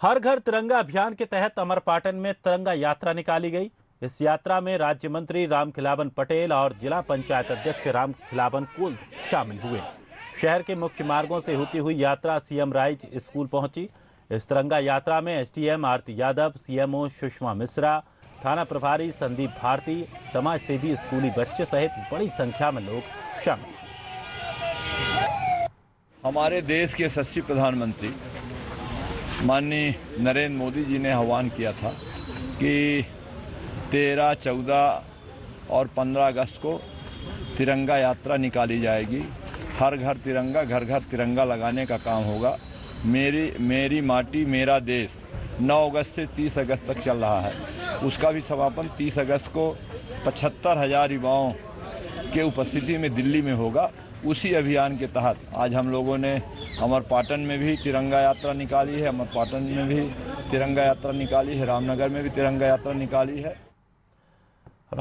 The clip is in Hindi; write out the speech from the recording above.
हर घर तिरंगा अभियान के तहत अमरपाटन में तिरंगा यात्रा निकाली गई। इस यात्रा में राज्य मंत्री राम खिलावन पटेल और जिला पंचायत अध्यक्ष राम खिलावन कुल शामिल हुए। शहर के मुख्य मार्गों से होती हुई यात्रा सीएम राइज स्कूल पहुँची। इस तिरंगा यात्रा में एसडीएम आरती यादव, सीएमओ सुषमा मिश्रा, थाना प्रभारी संदीप भारती समाज सेवी स्कूली बच्चे सहित बड़ी संख्या में लोग शामिल हमारे देश के यशस्वी प्रधानमंत्री माननीय नरेंद्र मोदी जी ने आह्वान किया था कि तेरह, चौदह और पंद्रह अगस्त को तिरंगा यात्रा निकाली जाएगी। हर घर तिरंगा, घर घर तिरंगा लगाने का काम होगा। मेरी मेरी माटी, मेरा देश 9 अगस्त से 30 अगस्त तक चल रहा है। उसका भी समापन 30 अगस्त को पचहत्तर हज़ार युवाओं के उपस्थिति में दिल्ली में होगा, उसी अभियान के तहत आज हम लोगों ने अमरपाटन में भी तिरंगा यात्रा निकाली है अमरपाटन में भी तिरंगा यात्रा निकाली है, रामनगर में भी तिरंगा यात्रा निकाली है।